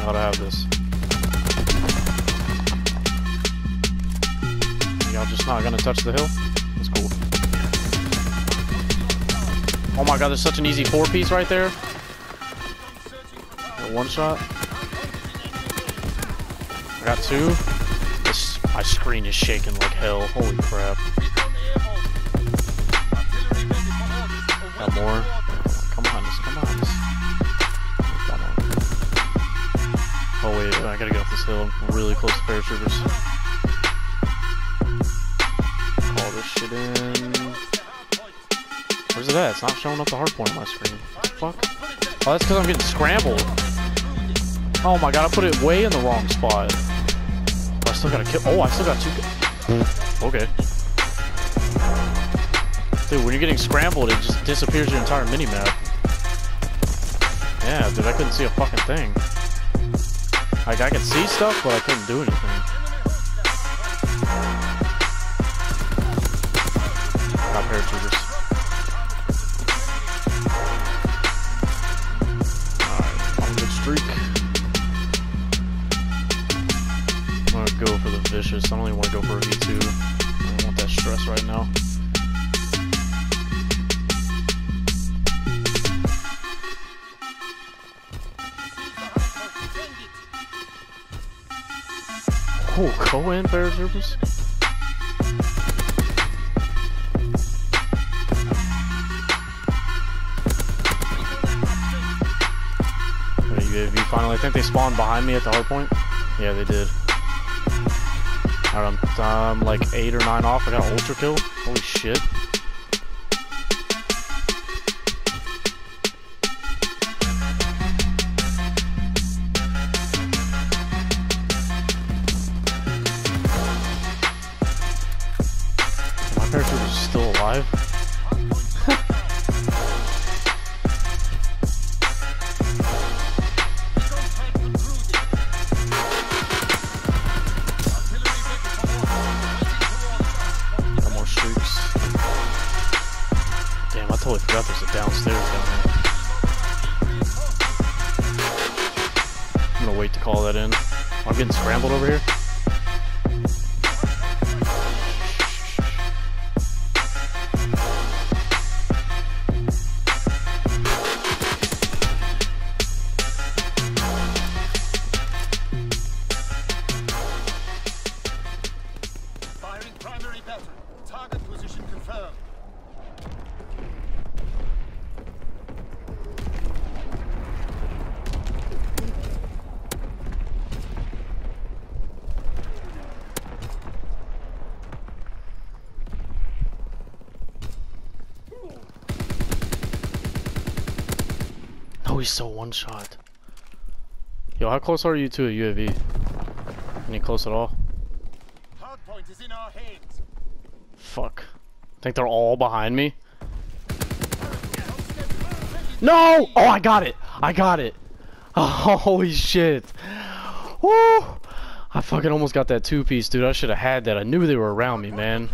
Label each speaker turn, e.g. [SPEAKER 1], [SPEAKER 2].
[SPEAKER 1] how to have this. Y'all just not gonna touch the hill? That's cool. Oh my god, there's such an easy four piece right there. one shot. I got two. This, my screen is shaking like hell. Holy crap. Got more. Come on, just come on. Gotta get off this hill. I'm really close to paratroopers. Call this shit in. Where's it at? It's not showing up the hard point on my screen. Fuck? Oh, that's because I'm getting scrambled. Oh my god, I put it way in the wrong spot. I still gotta kill. Oh, I still got two. Okay. Dude, when you're getting scrambled, it just disappears your entire minimap. Yeah, dude, I couldn't see a fucking thing. Like, I could see stuff, but I couldn't do anything. Got paratroopers. Alright, on good streak. I'm gonna go for the vicious. I don't even want to go for a V2. I don't want that stress right now. Oh, in, paratroopers. UAV finally. I think they spawned behind me at the hard point. Yeah, they did. Alright, I'm, I'm like eight or nine off. I got an ultra kill. Holy shit. Alive. Got more streaks. Damn, I totally forgot there's a downstairs down there. I'm gonna wait to call that in. I'm getting scrambled over here.
[SPEAKER 2] Firing primary battery. Target position confirmed.
[SPEAKER 1] No, he's so one shot. Yo, how close are you to a UAV? Any close at all?
[SPEAKER 2] Is in our hands.
[SPEAKER 1] Fuck. I think they're all behind me? No! Oh, I got it! I got it! Oh, holy shit! Woo! I fucking almost got that two piece, dude. I should have had that. I knew they were around me, man.